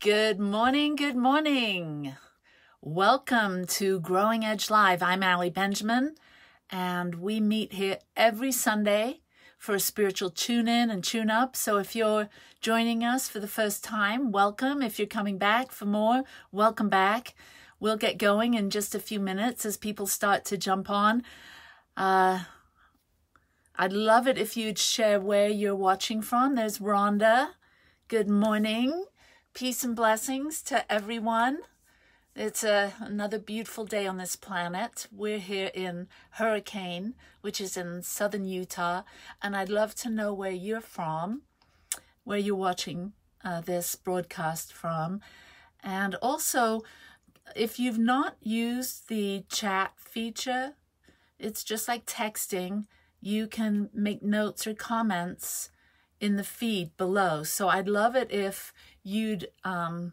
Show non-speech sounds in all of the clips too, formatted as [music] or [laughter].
Good morning, good morning. Welcome to Growing Edge Live. I'm Allie Benjamin, and we meet here every Sunday for a spiritual tune in and tune up. So if you're joining us for the first time, welcome. If you're coming back for more, welcome back. We'll get going in just a few minutes as people start to jump on. Uh, I'd love it if you'd share where you're watching from. There's Rhonda. Good morning. Peace and blessings to everyone. It's a, another beautiful day on this planet. We're here in Hurricane, which is in southern Utah, and I'd love to know where you're from, where you're watching uh, this broadcast from. And also, if you've not used the chat feature, it's just like texting. You can make notes or comments in the feed below. So I'd love it if you'd um,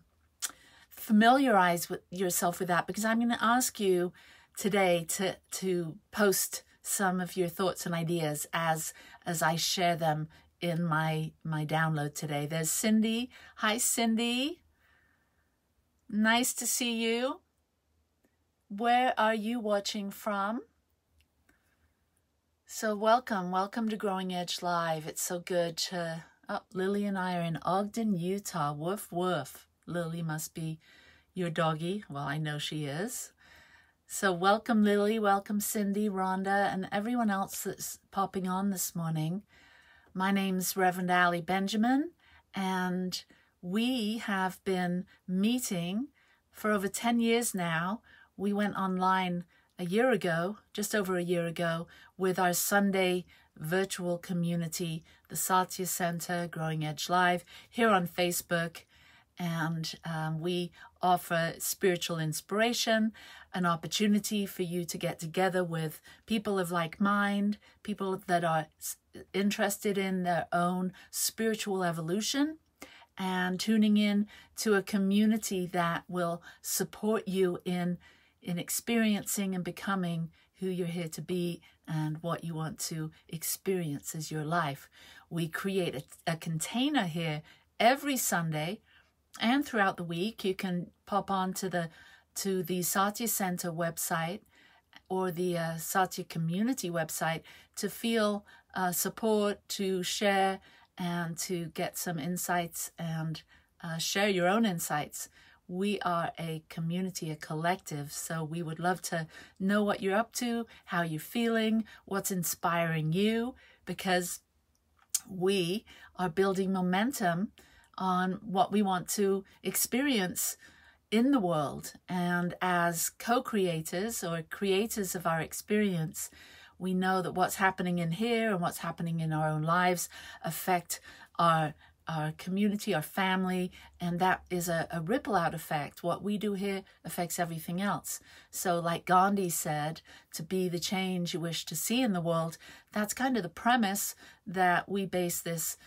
familiarize with yourself with that because I'm going to ask you today to to post some of your thoughts and ideas as as I share them in my my download today. There's Cindy. Hi Cindy. Nice to see you. Where are you watching from? So welcome, welcome to Growing Edge Live. It's so good to Oh, Lily and I are in Ogden, Utah. Woof, woof. Lily must be your doggy. Well, I know she is. So welcome, Lily. Welcome, Cindy, Rhonda, and everyone else that's popping on this morning. My name's Reverend Allie Benjamin, and we have been meeting for over 10 years now. We went online a year ago, just over a year ago, with our Sunday virtual community, the Satya Center, Growing Edge Live, here on Facebook. And um, we offer spiritual inspiration, an opportunity for you to get together with people of like mind, people that are interested in their own spiritual evolution, and tuning in to a community that will support you in in experiencing and becoming who you're here to be and what you want to experience as your life. We create a, a container here every Sunday and throughout the week. You can pop on to the to the Satya Center website or the uh, Satya Community website to feel uh, support, to share, and to get some insights and uh, share your own insights we are a community, a collective. So we would love to know what you're up to, how you're feeling, what's inspiring you, because we are building momentum on what we want to experience in the world. And as co creators or creators of our experience, we know that what's happening in here and what's happening in our own lives affect our our community, our family, and that is a, a, ripple out effect. What we do here affects everything else. So, like Gandhi said, to be the change you wish to see in the world, that's kind of the premise that we base this,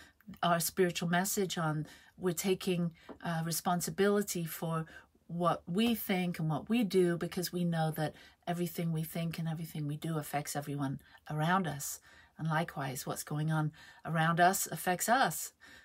our spiritual message on. We're taking uh, responsibility for what we think and what we do because we know that everything we think and everything we do affects everyone around us. And likewise, what's going on around us affects us.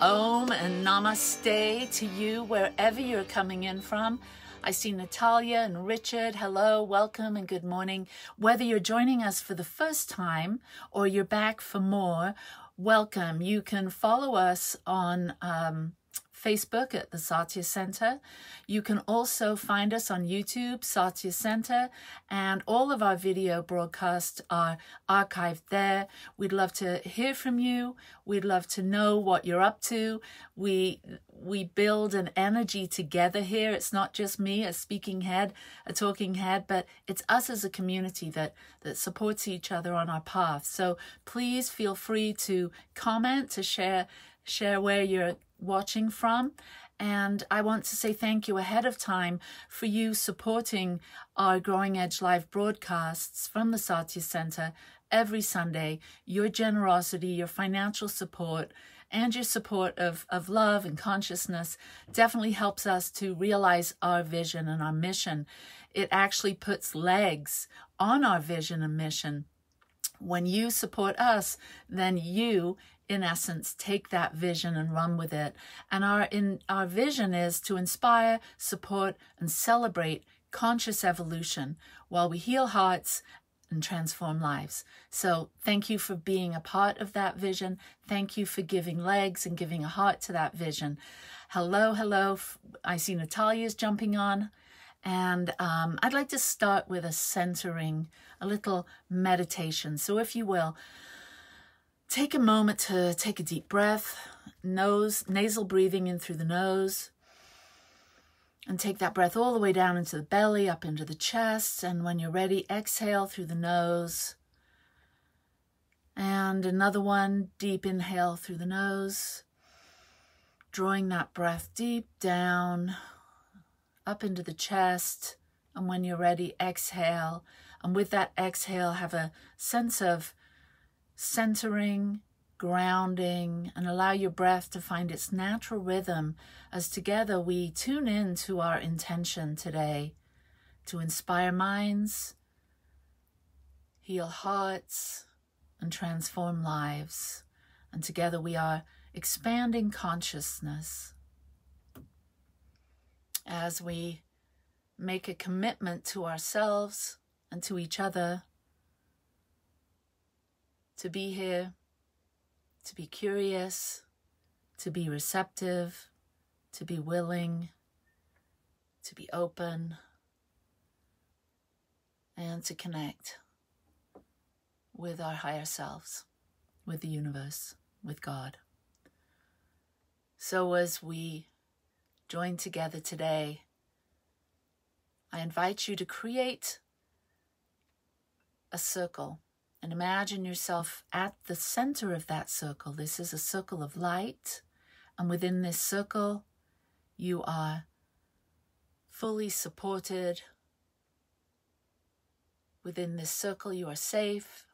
Om and Namaste to you wherever you're coming in from. I see Natalia and Richard. Hello, welcome, and good morning. Whether you're joining us for the first time or you're back for more, welcome. You can follow us on um, Facebook at the Satya Center. You can also find us on YouTube, Satya Center, and all of our video broadcasts are archived there. We'd love to hear from you. We'd love to know what you're up to. We we build an energy together here. It's not just me, a speaking head, a talking head, but it's us as a community that, that supports each other on our path. So please feel free to comment, to share, share where you're watching from. And I want to say thank you ahead of time for you supporting our Growing Edge Live broadcasts from the Satya Center every Sunday. Your generosity, your financial support, and your support of, of love and consciousness definitely helps us to realize our vision and our mission. It actually puts legs on our vision and mission. When you support us, then you, in essence, take that vision and run with it. And our in our vision is to inspire, support, and celebrate conscious evolution while we heal hearts and transform lives. So thank you for being a part of that vision. Thank you for giving legs and giving a heart to that vision. Hello, hello. I see Natalia's jumping on. And um, I'd like to start with a centering, a little meditation. So if you will, take a moment to take a deep breath, nose, nasal breathing in through the nose, and take that breath all the way down into the belly, up into the chest. And when you're ready, exhale through the nose. And another one, deep inhale through the nose. Drawing that breath deep down, up into the chest. And when you're ready, exhale. And with that exhale, have a sense of centering grounding, and allow your breath to find its natural rhythm as together we tune in to our intention today to inspire minds, heal hearts, and transform lives. And together we are expanding consciousness as we make a commitment to ourselves and to each other to be here to be curious, to be receptive, to be willing, to be open, and to connect with our higher selves, with the universe, with God. So, as we join together today, I invite you to create a circle and imagine yourself at the center of that circle. This is a circle of light. And within this circle, you are fully supported. Within this circle, you are safe.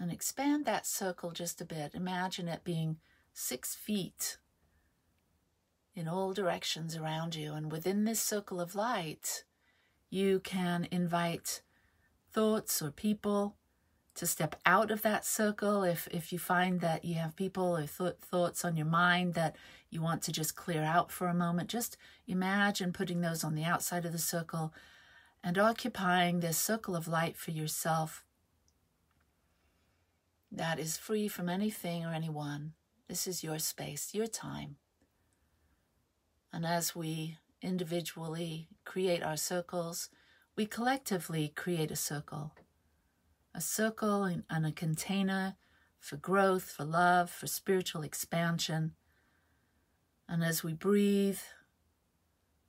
And expand that circle just a bit. Imagine it being six feet in all directions around you. And within this circle of light, you can invite thoughts or people to step out of that circle. If if you find that you have people or th- thoughts on your mind that you want to just clear out for a moment just imagine putting those on the outside of the circle and occupying this circle of light for yourself that is free from anything or anyone. This is your space your time. And as we individually create our circles we collectively create a circle a circle and a container for growth, for love, for spiritual expansion. And as we breathe,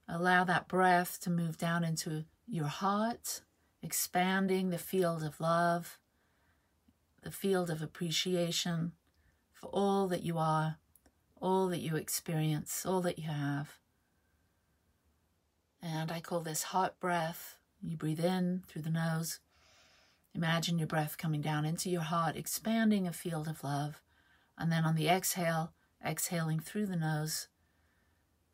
allow that breath to move down into your heart, expanding the field of love, the field of appreciation for all that you are, all that you experience, all that you have. And I call this heart breath. You breathe in through the nose Imagine your breath coming down into your heart, expanding a field of love. And then on the exhale, exhaling through the nose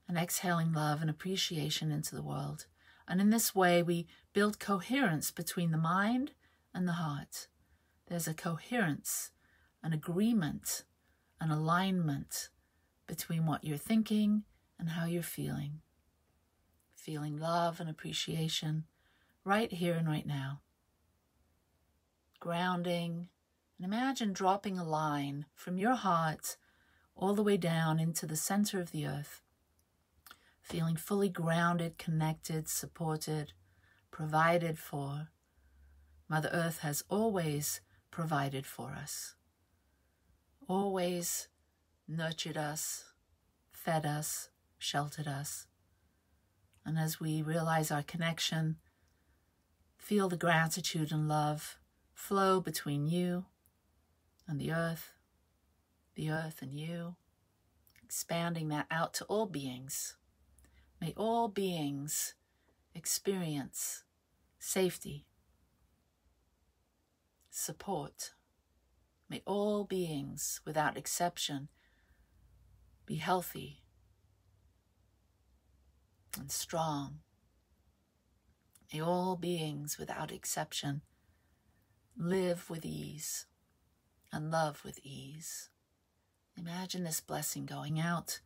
and exhaling love and appreciation into the world. And in this way, we build coherence between the mind and the heart. There's a coherence, an agreement, an alignment between what you're thinking and how you're feeling. Feeling love and appreciation right here and right now grounding, and imagine dropping a line from your heart all the way down into the center of the earth, feeling fully grounded, connected, supported, provided for. Mother Earth has always provided for us, always nurtured us, fed us, sheltered us. And as we realize our connection, feel the gratitude and love flow between you and the earth, the earth and you, expanding that out to all beings. May all beings experience safety, support. May all beings, without exception, be healthy and strong. May all beings, without exception, live with ease and love with ease. Imagine this blessing going out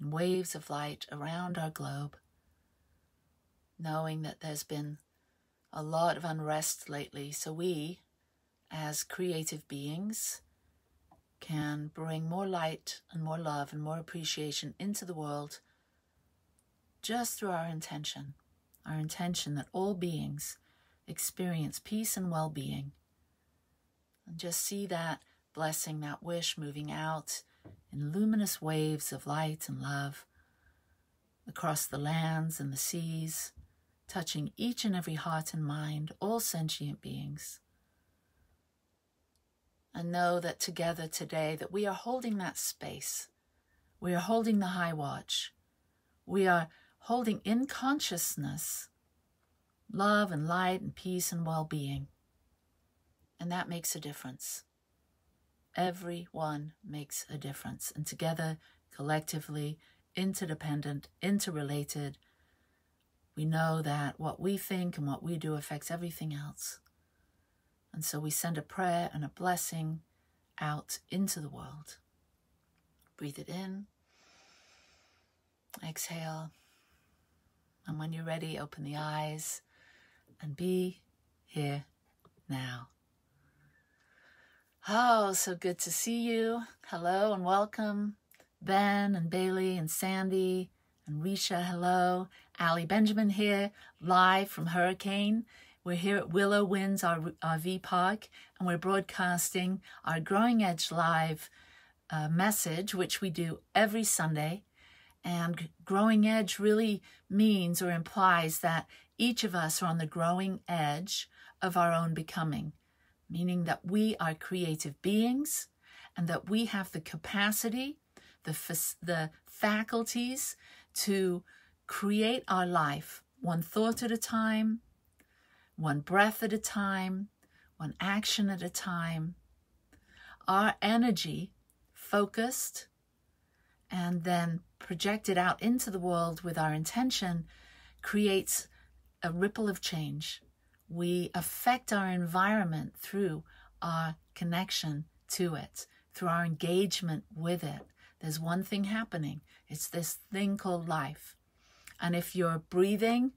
in waves of light around our globe, knowing that there's been a lot of unrest lately. So we, as creative beings, can bring more light and more love and more appreciation into the world just through our intention. Our intention that all beings experience peace and well being. And just see that blessing, that wish moving out in luminous waves of light and love across the lands and the seas, touching each and every heart and mind, all sentient beings. And know that together today that we are holding that space. We are holding the high watch. We are holding in consciousness love and light and peace and well-being. And that makes a difference. Everyone makes a difference. And together, collectively, interdependent, interrelated, we know that what we think and what we do affects everything else. And so we send a prayer and a blessing out into the world. Breathe it in. Exhale. And when you're ready, open the eyes and be here now. Oh, so good to see you. Hello and welcome. Ben and Bailey and Sandy and Risha, hello. Ali Benjamin here, live from Hurricane. We're here at Willow Winds RV Park, and we're broadcasting our Growing Edge Live uh, message, which we do every Sunday. And Growing Edge really means or implies that each of us are on the growing edge of our own becoming meaning that we are creative beings and that we have the capacity, the, the faculties to create our life one thought at a time, one breath at a time, one action at a time. Our energy focused and then projected out into the world with our intention creates a ripple of change we affect our environment through our connection to it, through our engagement with it. There's one thing happening it's this thing called life. And if you're breathing,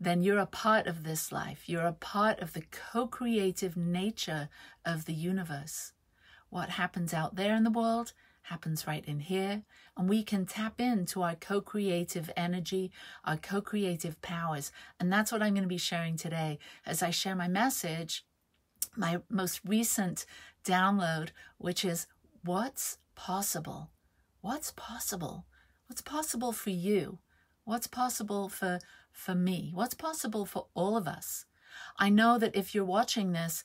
then you're a part of this life. You're a part of the co creative nature of the universe. What happens out there in the world happens right in here. And we can tap into our co creative energy, our co creative powers. And that's what I'm going to be sharing today as I share my message, my most recent download, which is what's possible? What's possible? What's possible for you? What's possible for, for me? What's possible for all of us? I know that if you're watching this,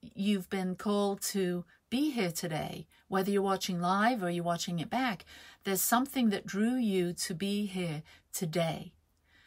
you've been called to be here today, whether you're watching live or you're watching it back. There's something that drew you to be here today.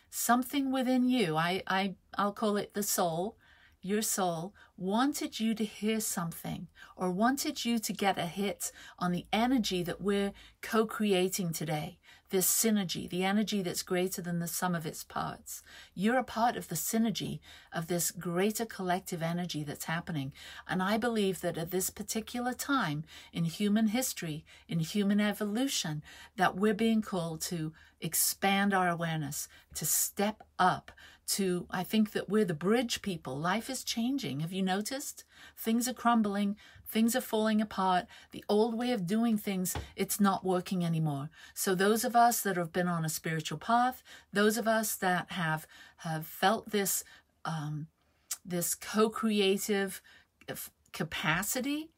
Something within you, I, I, I'll call it the soul, your soul, wanted you to hear something or wanted you to get a hit on the energy that we're co creating today this synergy, the energy that's greater than the sum of its parts. You're a part of the synergy of this greater collective energy that's happening. And I believe that at this particular time in human history, in human evolution, that we're being called to expand our awareness, to step up, to, I think that we're the bridge people. Life is changing. Have you noticed? Things are crumbling. Things are falling apart. The old way of doing things, it's not working anymore. So those of us that have been on a spiritual path, those of us that have, have felt this, um, this co-creative capacity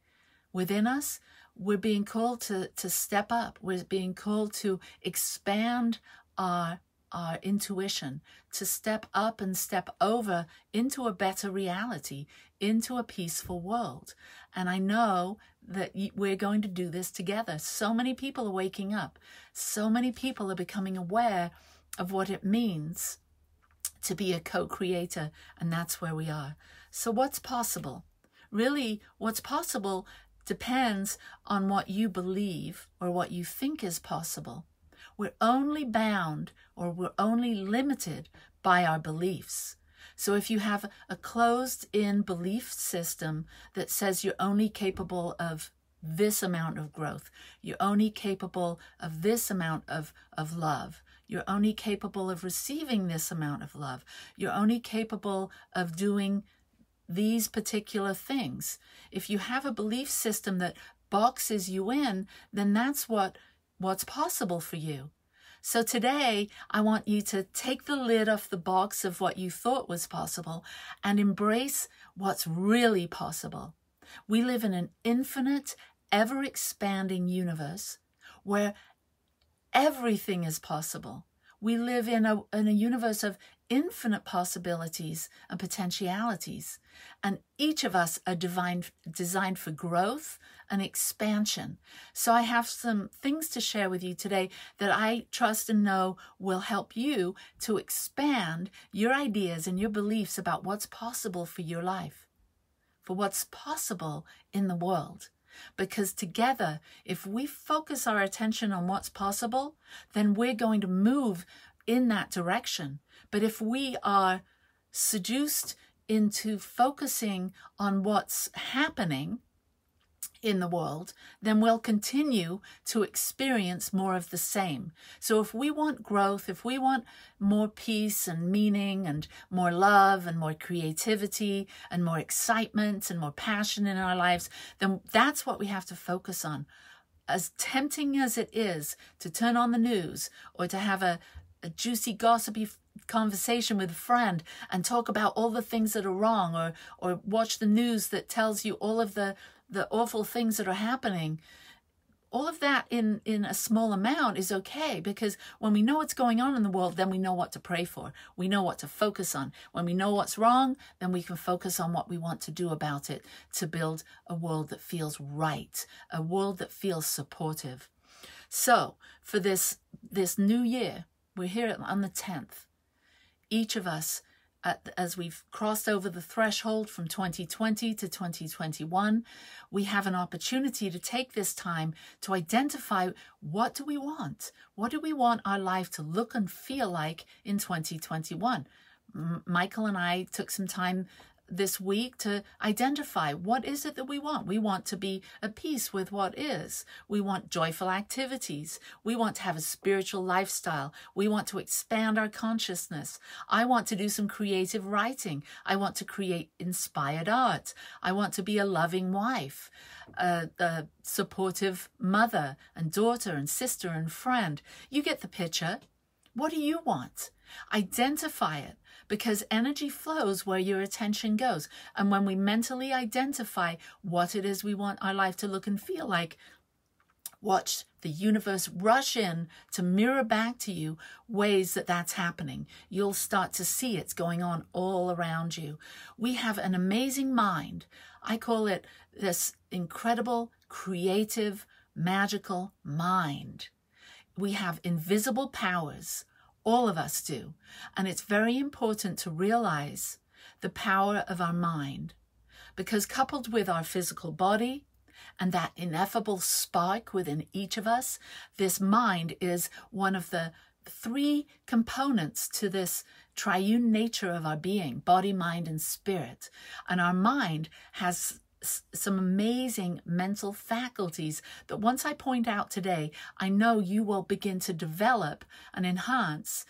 within us, we're being called to, to step up. We're being called to expand our, our intuition, to step up and step over into a better reality, into a peaceful world. And I know that we're going to do this together. So many people are waking up. So many people are becoming aware of what it means to be a co-creator. And that's where we are. So what's possible? Really, what's possible depends on what you believe or what you think is possible. We're only bound or we're only limited by our beliefs. So if you have a closed in belief system that says you're only capable of this amount of growth, you're only capable of this amount of, of love, you're only capable of receiving this amount of love, you're only capable of doing these particular things. If you have a belief system that boxes you in, then that's what what's possible for you. So today, I want you to take the lid off the box of what you thought was possible and embrace what's really possible. We live in an infinite, ever expanding universe where everything is possible. We live in a, in a universe of infinite possibilities and potentialities. And each of us are divine, designed for growth and expansion. So I have some things to share with you today that I trust and know will help you to expand your ideas and your beliefs about what's possible for your life, for what's possible in the world. Because together, if we focus our attention on what's possible, then we're going to move in that direction. But if we are seduced into focusing on what's happening in the world, then we'll continue to experience more of the same. So if we want growth, if we want more peace and meaning and more love and more creativity and more excitement and more passion in our lives, then that's what we have to focus on. As tempting as it is to turn on the news or to have a, a juicy, gossipy conversation with a friend and talk about all the things that are wrong or or watch the news that tells you all of the the awful things that are happening all of that in in a small amount is okay because when we know what's going on in the world then we know what to pray for. We know what to focus on. When we know what's wrong then we can focus on what we want to do about it to build a world that feels right a world that feels supportive. So for this this new year we're here on the 10th. Each of us, as we've crossed over the threshold from 2020 to 2021, we have an opportunity to take this time to identify what do we want? What do we want our life to look and feel like in 2021? M Michael and I took some time this week to identify what is it that we want. We want to be at peace with what is. We want joyful activities. We want to have a spiritual lifestyle. We want to expand our consciousness. I want to do some creative writing. I want to create inspired art. I want to be a loving wife, a, a supportive mother and daughter and sister and friend. You get the picture. What do you want? Identify it because energy flows where your attention goes. And when we mentally identify what it is we want our life to look and feel like, watch the universe rush in to mirror back to you ways that that's happening. You'll start to see it's going on all around you. We have an amazing mind. I call it this incredible, creative, magical mind. We have invisible powers all of us do. And it's very important to realize the power of our mind because coupled with our physical body and that ineffable spark within each of us, this mind is one of the three components to this triune nature of our being body, mind, and spirit. And our mind has some amazing mental faculties that once I point out today, I know you will begin to develop and enhance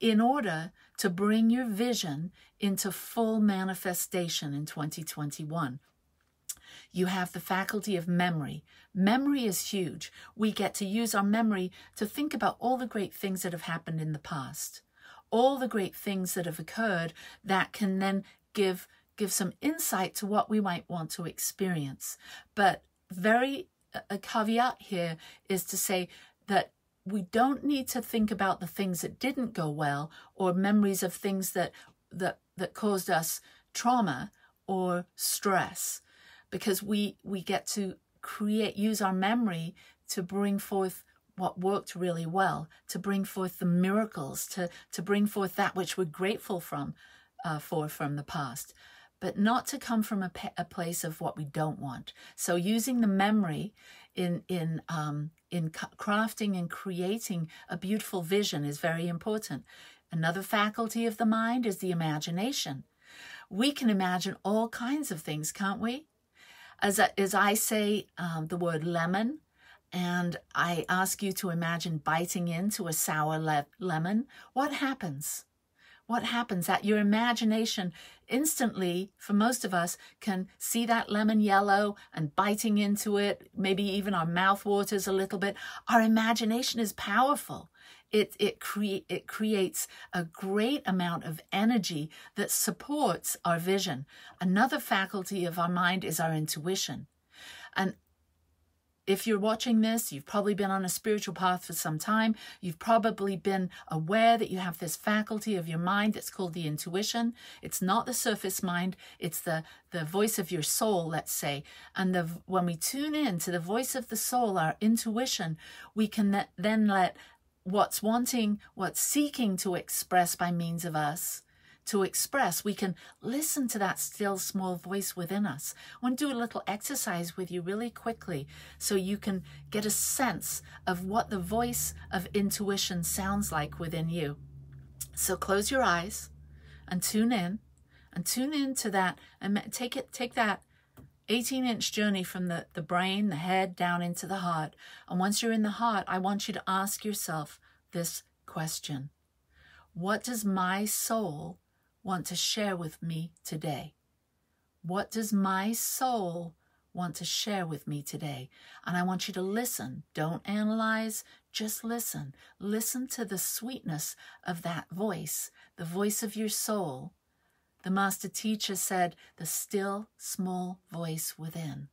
in order to bring your vision into full manifestation in 2021. You have the faculty of memory. Memory is huge. We get to use our memory to think about all the great things that have happened in the past, all the great things that have occurred that can then give give some insight to what we might want to experience. But very a caveat here is to say that we don't need to think about the things that didn't go well or memories of things that that that caused us trauma or stress because we we get to create use our memory to bring forth what worked really well to bring forth the miracles to to bring forth that which we're grateful from uh, for from the past but not to come from a, a place of what we don't want so using the memory in in um, in crafting and creating a beautiful vision is very important. Another faculty of the mind is the imagination. We can imagine all kinds of things, can't we? As, I, as I say um, the word lemon, and I ask you to imagine biting into a sour le lemon, what happens? What happens that your imagination instantly, for most of us, can see that lemon yellow and biting into it. Maybe even our mouth waters a little bit. Our imagination is powerful. It, it, cre- it creates a great amount of energy that supports our vision. Another faculty of our mind is our intuition. And if you're watching this, you've probably been on a spiritual path for some time. You've probably been aware that you have this faculty of your mind that's called the intuition. It's not the surface mind, it's the, the voice of your soul, let's say. And the, when we tune in to the voice of the soul, our intuition, we can then let what's wanting, what's seeking to express by means of us, to express, we can listen to that still small voice within us. I want to do a little exercise with you really quickly so you can get a sense of what the voice of intuition sounds like within you. So close your eyes and tune in and tune in to that and take it take that 18 inch journey from the, the brain, the head, down into the heart. And once you're in the heart, I want you to ask yourself this question What does my soul want to share with me today? What does my soul want to share with me today? And I want you to listen. Don't analyze, just listen. Listen to the sweetness of that voice, the voice of your soul. The master teacher said, the still small voice within.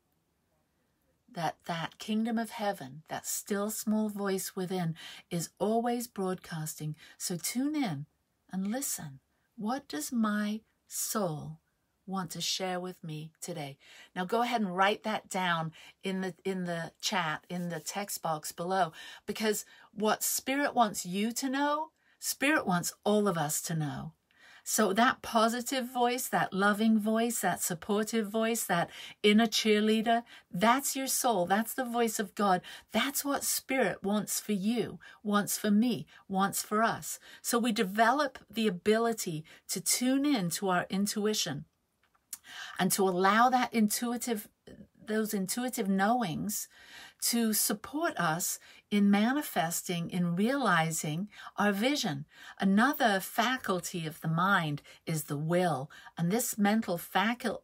That that kingdom of heaven, that still small voice within is always broadcasting. So tune in and listen. What does my soul want to share with me today? Now go ahead and write that down in the in the chat in the text box below because what spirit wants you to know, spirit wants all of us to know. So that positive voice, that loving voice, that supportive voice, that inner cheerleader, that's your soul. That's the voice of God. That's what spirit wants for you, wants for me, wants for us. So we develop the ability to tune in to our intuition and to allow that intuitive those intuitive knowings to support us in manifesting, in realizing our vision. Another faculty of the mind is the will, and this mental faculty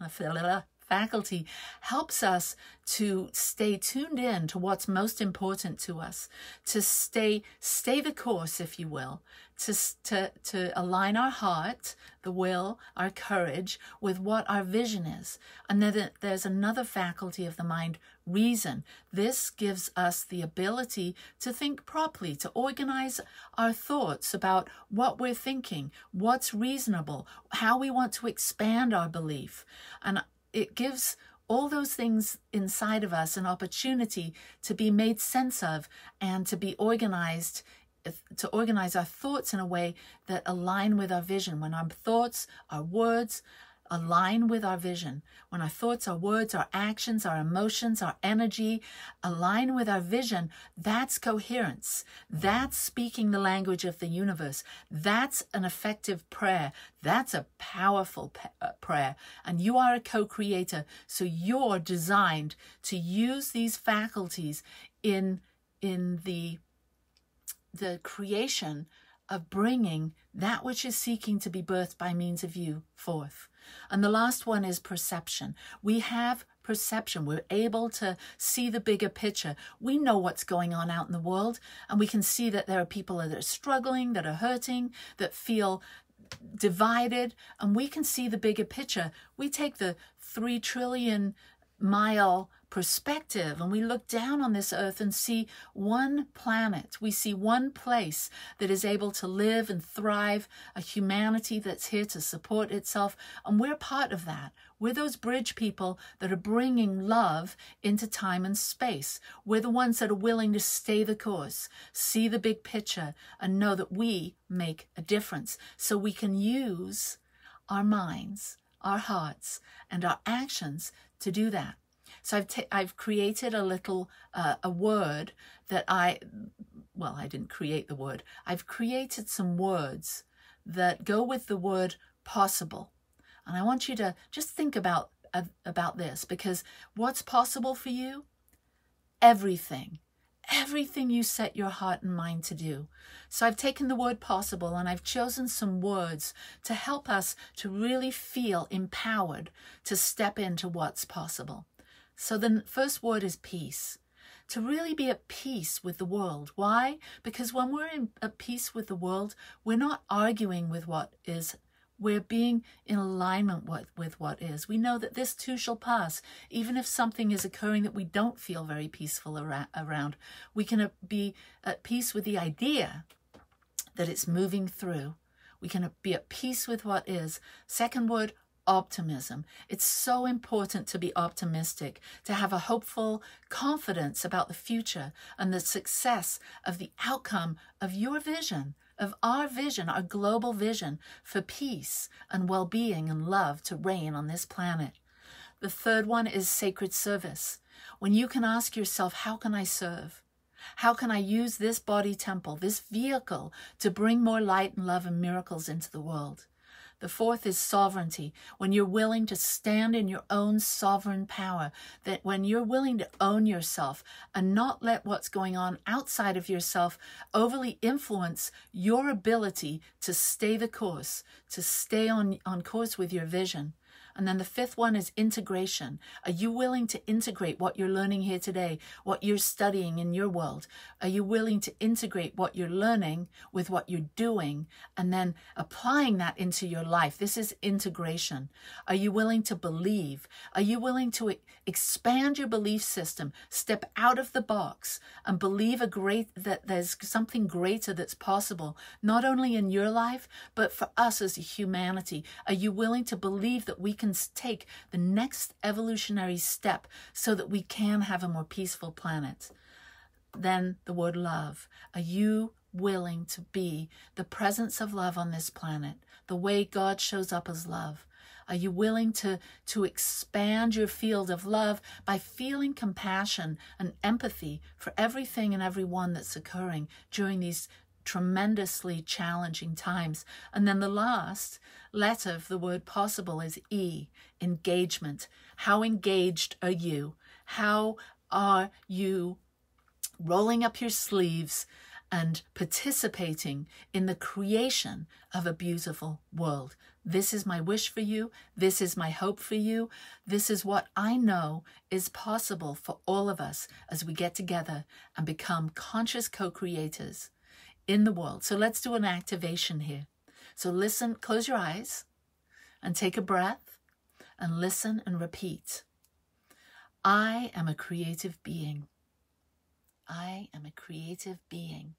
[laughs] faculty helps us to stay tuned in to what's most important to us, to stay stay the course, if you will, to, to, to align our heart, the will, our courage with what our vision is. And then there's another faculty of the mind, reason. This gives us the ability to think properly, to organize our thoughts about what we're thinking, what's reasonable, how we want to expand our belief. And it gives all those things inside of us an opportunity to be made sense of and to be organized to organize our thoughts in a way that align with our vision when our thoughts our words align with our vision, when our thoughts, our words, our actions, our emotions, our energy align with our vision, that's coherence. That's speaking the language of the universe. That's an effective prayer. That's a powerful uh, prayer. And you are a co creator. So you're designed to use these faculties in, in the, the creation of bringing that which is seeking to be birthed by means of you forth. And the last one is perception. We have perception. We're able to see the bigger picture. We know what's going on out in the world, and we can see that there are people that are struggling, that are hurting, that feel divided, and we can see the bigger picture. We take the 3 trillion mile perspective and we look down on this earth and see one planet. We see one place that is able to live and thrive, a humanity that's here to support itself. And we're part of that. We're those bridge people that are bringing love into time and space. We're the ones that are willing to stay the course, see the big picture, and know that we make a difference. So we can use our minds, our hearts, and our actions to do that. So I've i I've created a little uh, a word that I well I didn't create the word. I've created some words that go with the word possible. And I want you to just think about uh, about this because what's possible for you? Everything. Everything you set your heart and mind to do. So I've taken the word possible and I've chosen some words to help us to really feel empowered to step into what's possible. So the first word is peace. To really be at peace with the world. Why? Because when we're in, at peace with the world, we're not arguing with what is. We're being in alignment with, with what is. We know that this too shall pass. Even if something is occurring that we don't feel very peaceful around, we can uh, be at peace with the idea that it's moving through. We can uh, be at peace with what is. Second word, optimism. It's so important to be optimistic, to have a hopeful confidence about the future and the success of the outcome of your vision, of our vision, our global vision for peace and well being and love to reign on this planet. The third one is sacred service. When you can ask yourself, How can I serve? How can I use this body temple, this vehicle, to bring more light and love and miracles into the world? The fourth is sovereignty. When you're willing to stand in your own sovereign power, that when you're willing to own yourself and not let what's going on outside of yourself overly influence your ability to stay the course, to stay on, on course with your vision. And then the fifth one is integration. Are you willing to integrate what you're learning here today, what you're studying in your world? Are you willing to integrate what you're learning with what you're doing and then applying that into your life? This is integration. Are you willing to believe? Are you willing to expand your belief system, step out of the box and believe a great that there's something greater that's possible, not only in your life, but for us as a humanity? Are you willing to believe that we can take the next evolutionary step so that we can have a more peaceful planet. Then the word love. Are you willing to be the presence of love on this planet, the way God shows up as love? Are you willing to, to expand your field of love by feeling compassion and empathy for everything and everyone that's occurring during these tremendously challenging times. And then the last letter of the word possible is E, engagement. How engaged are you? How are you rolling up your sleeves and participating in the creation of a beautiful world? This is my wish for you. This is my hope for you. This is what I know is possible for all of us as we get together and become conscious co creators in the world. So let's do an activation here. So listen, close your eyes and take a breath and listen and repeat. I am a creative being. I am a creative being.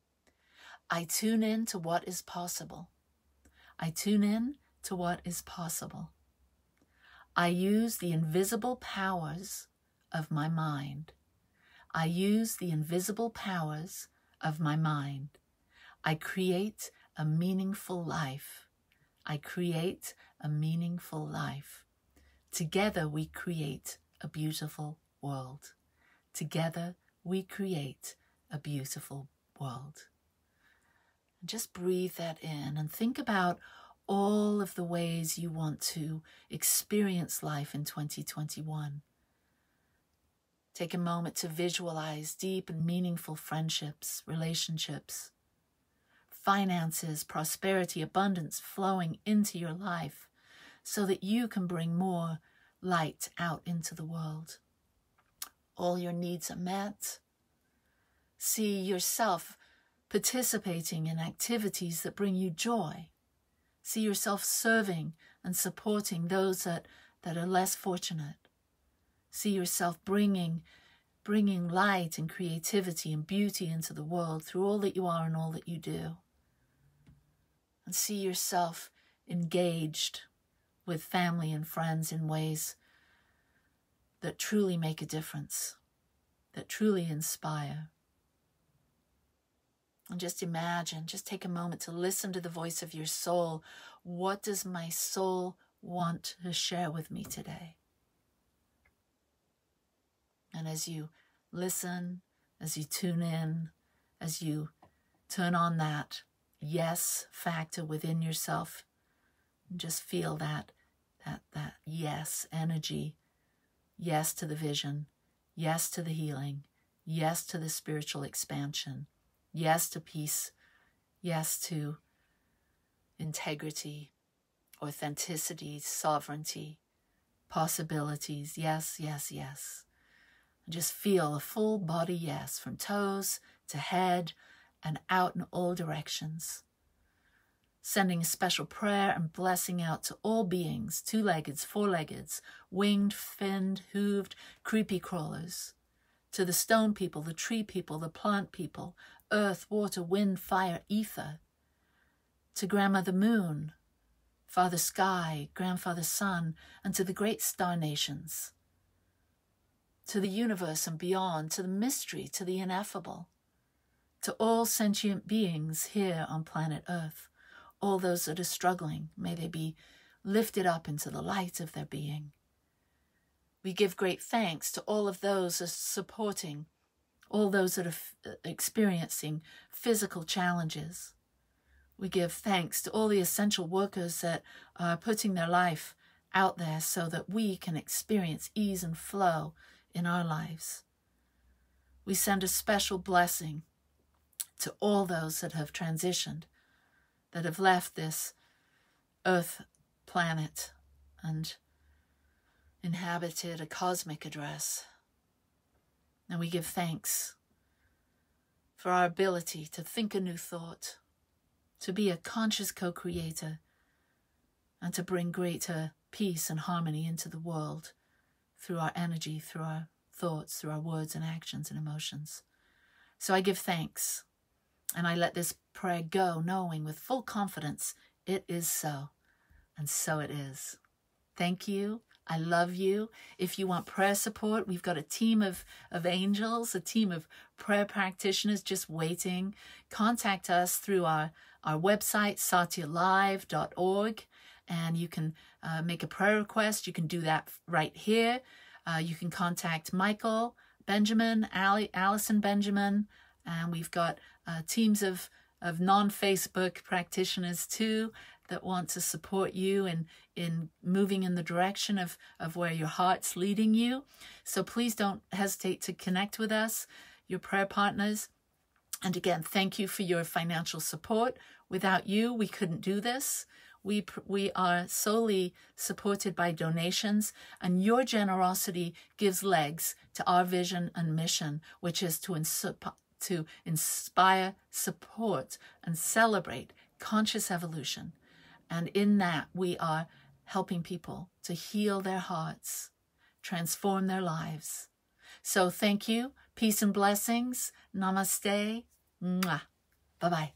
I tune in to what is possible. I tune in to what is possible. I use the invisible powers of my mind. I use the invisible powers of my mind. I create a meaningful life. I create a meaningful life. Together we create a beautiful world. Together we create a beautiful world. Just breathe that in and think about all of the ways you want to experience life in 2021. Take a moment to visualize deep and meaningful friendships, relationships, finances, prosperity, abundance flowing into your life so that you can bring more light out into the world. All your needs are met. See yourself participating in activities that bring you joy. See yourself serving and supporting those that, that are less fortunate. See yourself bringing bringing light and creativity and beauty into the world through all that you are and all that you do. And see yourself engaged with family and friends in ways that truly make a difference, that truly inspire. And just imagine, just take a moment to listen to the voice of your soul. What does my soul want to share with me today? And as you listen, as you tune in, as you turn on that yes factor within yourself, just feel that that that yes energy, yes to the vision, yes to the healing, yes to the spiritual expansion, yes to peace, yes to integrity, authenticity, sovereignty, possibilities. Yes, yes, yes. Just feel a full body yes from toes to head and out in all directions. Sending a special prayer and blessing out to all beings, two legged, four legged, winged, finned, hooved, creepy crawlers. To the stone people, the tree people, the plant people, earth, water, wind, fire, ether. To Grandmother Moon, Father Sky, Grandfather Sun, and to the great star nations to the universe and beyond, to the mystery, to the ineffable, to all sentient beings here on planet Earth, all those that are struggling, may they be lifted up into the light of their being. We give great thanks to all of those that are supporting, all those that are uh, experiencing physical challenges. We give thanks to all the essential workers that are putting their life out there so that we can experience ease and flow in our lives. We send a special blessing to all those that have transitioned, that have left this earth planet and inhabited a cosmic address. And we give thanks for our ability to think a new thought, to be a conscious co creator, and to bring greater peace and harmony into the world through our energy, through our thoughts, through our words and actions and emotions. So I give thanks and I let this prayer go, knowing with full confidence it is so. And so it is. Thank you. I love you. If you want prayer support, we've got a team of, of angels, a team of prayer practitioners just waiting. Contact us through our, our website, satyalive.org and you can uh, make a prayer request. You can do that right here. Uh, you can contact Michael Benjamin, Ali, Alison Benjamin, and we've got uh, teams of, of non-Facebook practitioners too that want to support you in, in moving in the direction of, of where your heart's leading you. So please don't hesitate to connect with us, your prayer partners. And again, thank you for your financial support. Without you, we couldn't do this. We, we are solely supported by donations, and your generosity gives legs to our vision and mission, which is to, to inspire, support, and celebrate conscious evolution. And in that, we are helping people to heal their hearts, transform their lives. So thank you. Peace and blessings. Namaste. Bye bye.